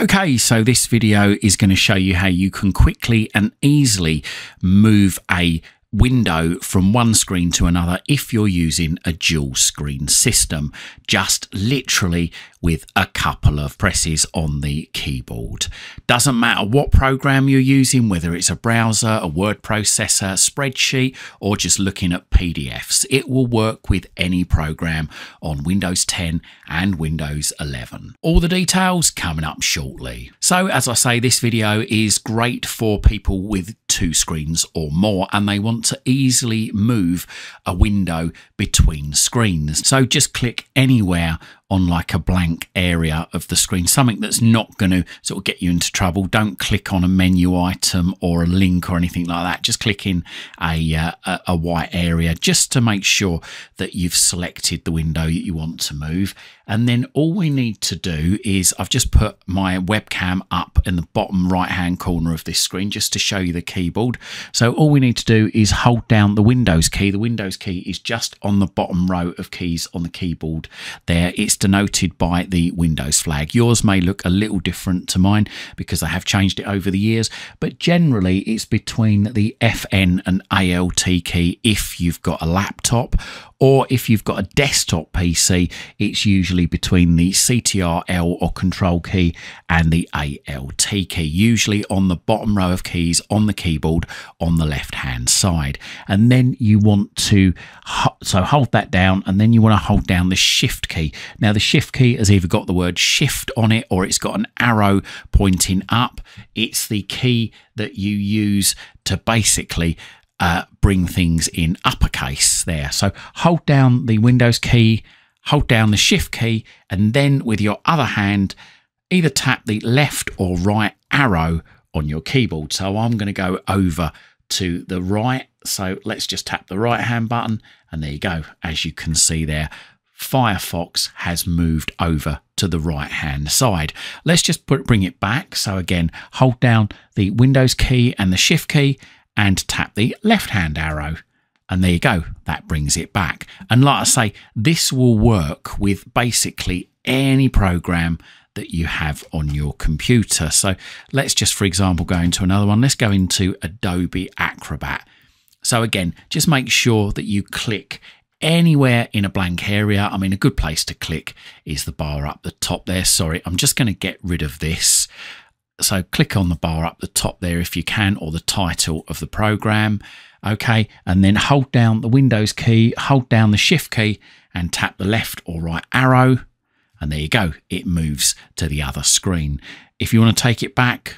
Okay, so this video is going to show you how you can quickly and easily move a window from one screen to another if you're using a dual screen system, just literally with a couple of presses on the keyboard. Doesn't matter what program you're using, whether it's a browser, a word processor, spreadsheet, or just looking at PDFs. It will work with any program on Windows 10 and Windows 11. All the details coming up shortly. So as I say, this video is great for people with two screens or more and they want to easily move a window between screens. So just click anywhere on like a blank area of the screen, something that's not going to sort of get you into trouble. Don't click on a menu item or a link or anything like that. Just click in a, uh, a, white area just to make sure that you've selected the window that you want to move. And then all we need to do is I've just put my webcam up in the bottom right hand corner of this screen just to show you the keyboard. So all we need to do is hold down the Windows key. The Windows key is just on the bottom row of keys on the keyboard there. It's denoted by the Windows flag. Yours may look a little different to mine because I have changed it over the years, but generally it's between the FN and ALT key if you've got a laptop or if you've got a desktop PC, it's usually between the CTRL or Control key and the ALT key, usually on the bottom row of keys on the keyboard on the left hand side. And then you want to, so hold that down and then you want to hold down the Shift key. Now, the Shift key has either got the word Shift on it or it's got an arrow pointing up. It's the key that you use to basically uh, bring things in uppercase there. So hold down the Windows key, hold down the Shift key, and then with your other hand, either tap the left or right arrow on your keyboard. So I'm going to go over to the right. So let's just tap the right hand button, and there you go. As you can see there, Firefox has moved over to the right hand side. Let's just put, bring it back. So again, hold down the Windows key and the Shift key and tap the left hand arrow. And there you go, that brings it back. And like I say, this will work with basically any program that you have on your computer. So let's just, for example, go into another one. Let's go into Adobe Acrobat. So again, just make sure that you click anywhere in a blank area. I mean, a good place to click is the bar up the top there. Sorry, I'm just going to get rid of this so click on the bar up the top there if you can, or the title of the program. Okay, and then hold down the Windows key, hold down the Shift key, and tap the left or right arrow. And there you go, it moves to the other screen. If you want to take it back,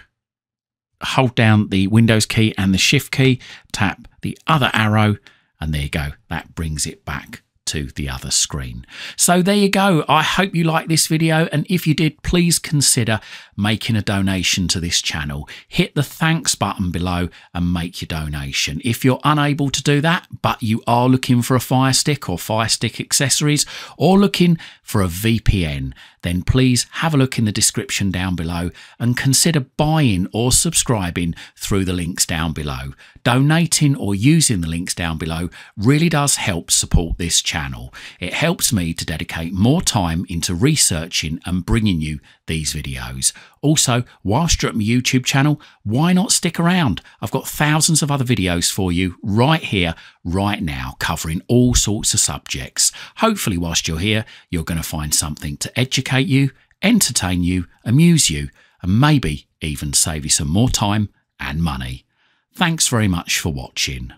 hold down the Windows key and the Shift key, tap the other arrow, and there you go, that brings it back to the other screen. So there you go. I hope you liked this video. And if you did, please consider making a donation to this channel. Hit the thanks button below and make your donation. If you're unable to do that, but you are looking for a Fire Stick or Fire Stick accessories or looking for a VPN, then please have a look in the description down below and consider buying or subscribing through the links down below. Donating or using the links down below really does help support this channel. It helps me to dedicate more time into researching and bringing you these videos. Also, whilst you're at my YouTube channel, why not stick around? I've got thousands of other videos for you right here, right now, covering all sorts of subjects. Hopefully, whilst you're here, you're going to find something to educate you, entertain you, amuse you, and maybe even save you some more time and money. Thanks very much for watching.